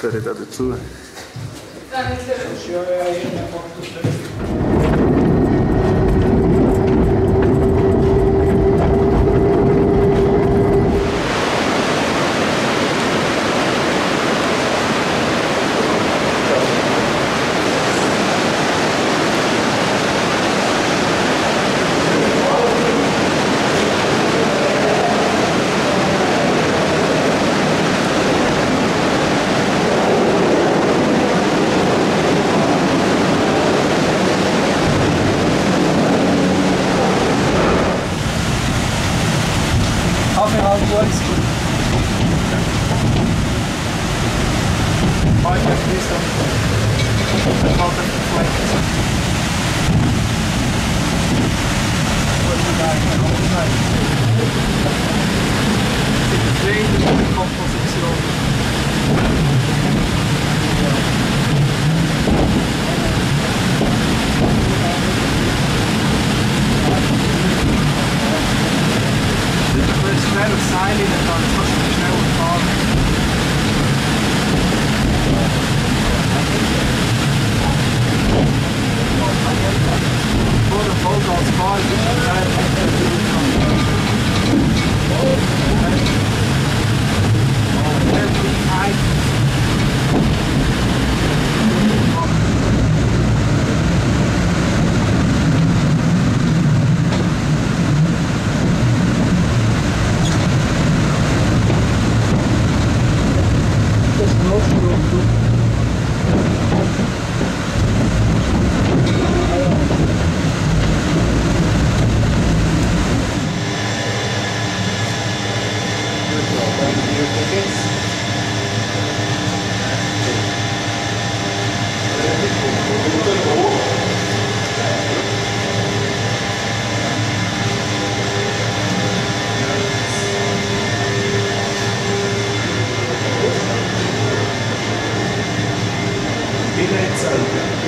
máscara da zula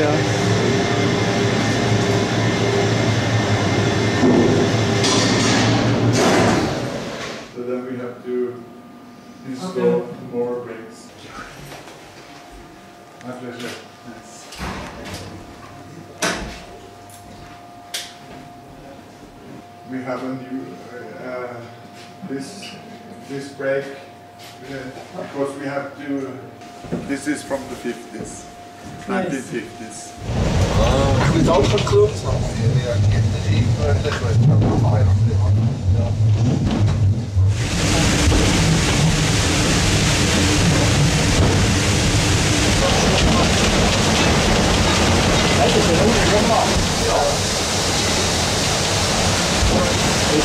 Yeah. more. My pleasure. Thanks. We have a new, uh, uh, this, this break, uh, because we have to, this is from the 50s, 1950s. Uh, we don't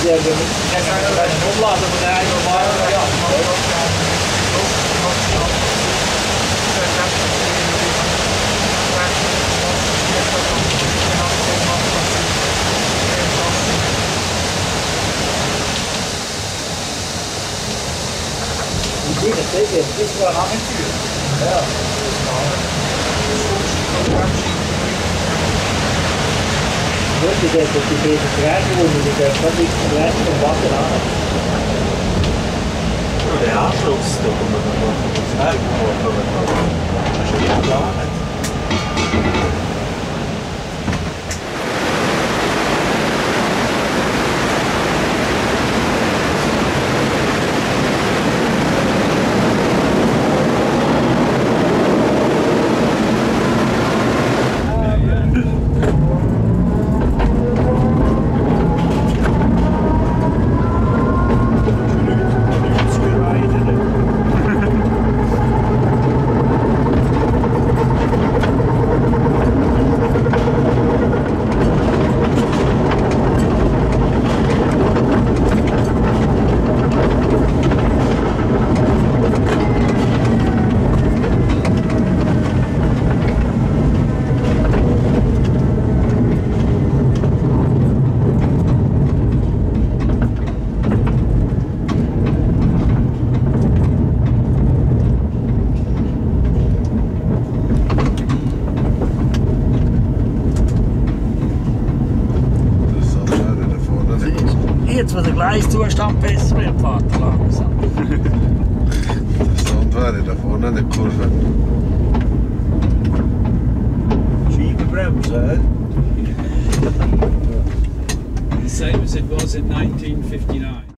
Opladen van de eigen maar ja. Zeker, het is wel een avontuur. Ja. Die der völlig Gräben vom Wasser an. Der Anschluss, da kommt man dann noch das Werk Das ist ja klar. Das ist auch leider da vorne. Gleiszustand besser wird, fährt er langsam. Der Sound wäre da vorne den är kurvan. Skivebromsar. The same as it was in 1959.